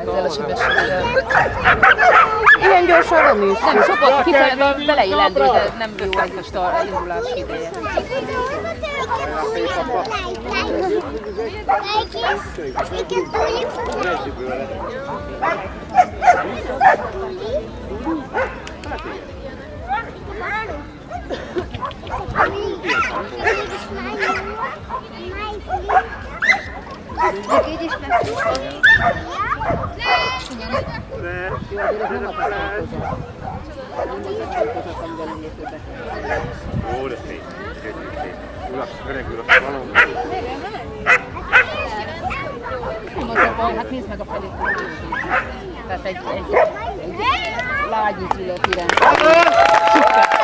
Ezzel a sebességgel. Ilyen gyorsan nem is. Nem, sokat kifelé beleillendő, de nem jó egy most a indulás ideje. Jó, de szép. Urak, öreg urak, valami. Hát nézd meg a felét. Tehát egy, egy, egy lágy ízülő piren. Szuper!